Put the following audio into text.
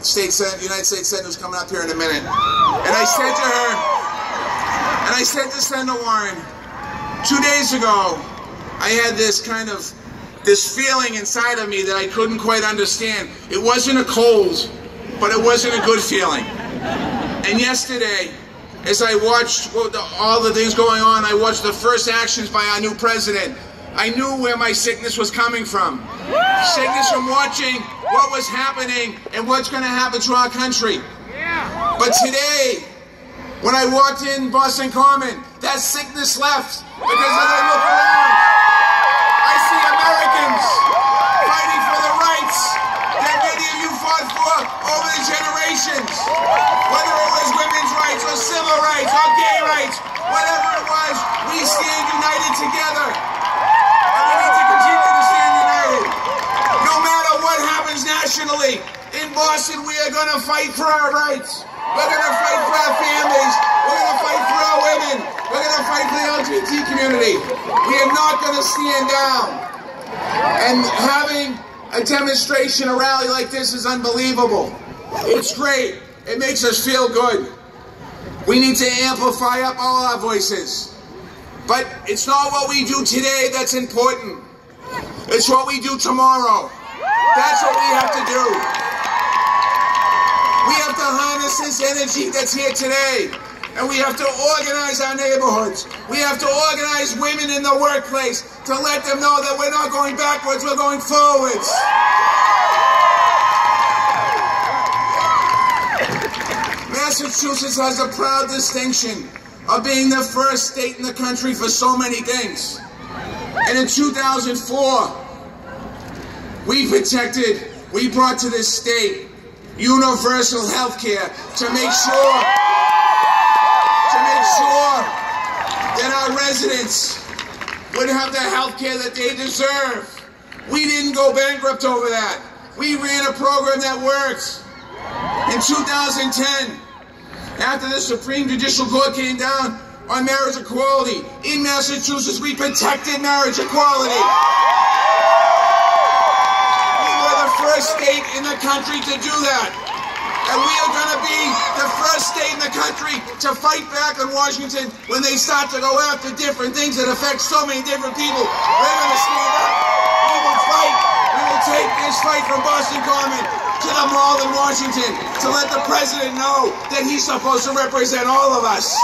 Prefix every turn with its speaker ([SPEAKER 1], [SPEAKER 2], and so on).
[SPEAKER 1] State Senate, United States Senator's coming up here in a minute. And I said to her, and I said to Senator Warren, two days ago, I had this kind of, this feeling inside of me that I couldn't quite understand. It wasn't a cold, but it wasn't a good feeling. And yesterday, as I watched all the things going on, I watched the first actions by our new president. I knew where my sickness was coming from. Sickness from watching what was happening and what's going to happen to our country. But today, when I walked in Boston Common, that sickness left because as I look around, I see Americans fighting for the rights that many of you fought for over the generations. Whether it was women's rights or civil rights or gay rights, whatever it was, we stand united together. And we need to continue to stand united. No matter what happens in Boston, we are going to fight for our rights. We're going to fight for our families. We're going to fight for our women. We're going to fight for the LGBT community. We are not going to stand down. And having a demonstration, a rally like this is unbelievable. It's great. It makes us feel good. We need to amplify up all our voices. But it's not what we do today that's important. It's what we do tomorrow. That's what we have to do. We have to harness this energy that's here today. And we have to organize our neighborhoods. We have to organize women in the workplace to let them know that we're not going backwards, we're going forwards. Massachusetts has a proud distinction of being the first state in the country for so many things. And in 2004, we protected, we brought to this state universal health care to make sure, to make sure that our residents would have the health care that they deserve. We didn't go bankrupt over that. We ran a program that worked. In 2010, after the Supreme Judicial Court came down on marriage equality, in Massachusetts, we protected marriage equality. State in the country to do that. And we are going to be the first state in the country to fight back on Washington when they start to go after different things that affect so many different people. We're going to stand up. We will fight. We will take this fight from Boston Common to the mall in Washington to let the president know that he's supposed to represent all of us.